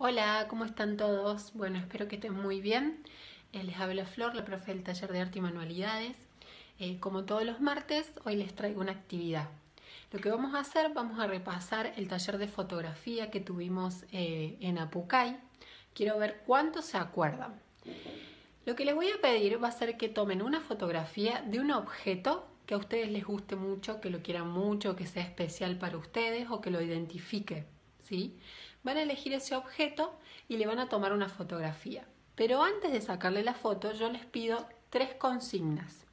Hola, ¿cómo están todos? Bueno, espero que estén muy bien. Eh, les habla Flor, la profe del taller de arte y manualidades. Eh, como todos los martes, hoy les traigo una actividad. Lo que vamos a hacer, vamos a repasar el taller de fotografía que tuvimos eh, en Apucay. Quiero ver cuántos se acuerdan. Lo que les voy a pedir va a ser que tomen una fotografía de un objeto que a ustedes les guste mucho, que lo quieran mucho, que sea especial para ustedes o que lo identifique. Van a elegir ese objeto y le van a tomar una fotografía. Pero antes de sacarle la foto, yo les pido tres consignas.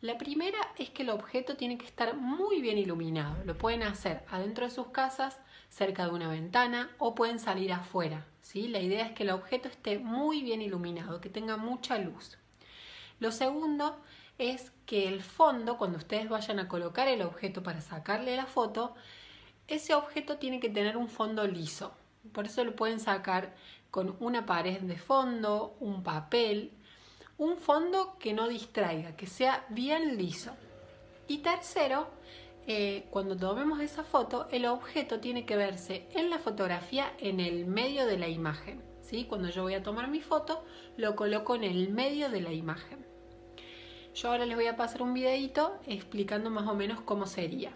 La primera es que el objeto tiene que estar muy bien iluminado. Lo pueden hacer adentro de sus casas, cerca de una ventana o pueden salir afuera. La idea es que el objeto esté muy bien iluminado, que tenga mucha luz. Lo segundo es que el fondo, cuando ustedes vayan a colocar el objeto para sacarle la foto, ese objeto tiene que tener un fondo liso. Por eso lo pueden sacar con una pared de fondo, un papel, un fondo que no distraiga, que sea bien liso. Y tercero, eh, cuando tomemos esa foto, el objeto tiene que verse en la fotografía en el medio de la imagen. ¿sí? Cuando yo voy a tomar mi foto, lo coloco en el medio de la imagen. Yo ahora les voy a pasar un videito explicando más o menos cómo sería.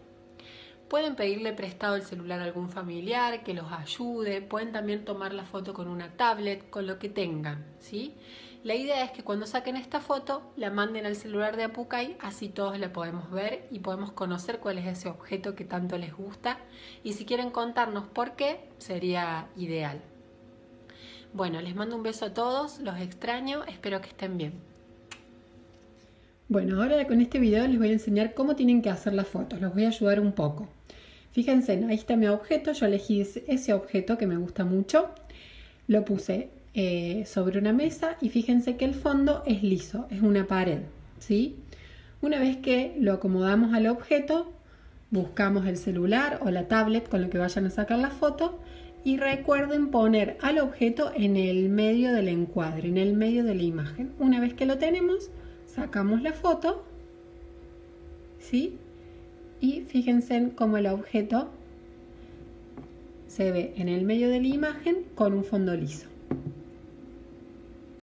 Pueden pedirle prestado el celular a algún familiar que los ayude, pueden también tomar la foto con una tablet, con lo que tengan, ¿sí? La idea es que cuando saquen esta foto la manden al celular de Apucay, así todos la podemos ver y podemos conocer cuál es ese objeto que tanto les gusta y si quieren contarnos por qué, sería ideal. Bueno, les mando un beso a todos, los extraño, espero que estén bien. Bueno, ahora con este video les voy a enseñar cómo tienen que hacer las fotos, los voy a ayudar un poco. Fíjense, ahí está mi objeto, yo elegí ese objeto que me gusta mucho, lo puse eh, sobre una mesa y fíjense que el fondo es liso, es una pared, ¿sí? Una vez que lo acomodamos al objeto, buscamos el celular o la tablet con lo que vayan a sacar la foto y recuerden poner al objeto en el medio del encuadre, en el medio de la imagen. Una vez que lo tenemos, sacamos la foto, ¿sí? Y fíjense cómo el objeto se ve en el medio de la imagen con un fondo liso.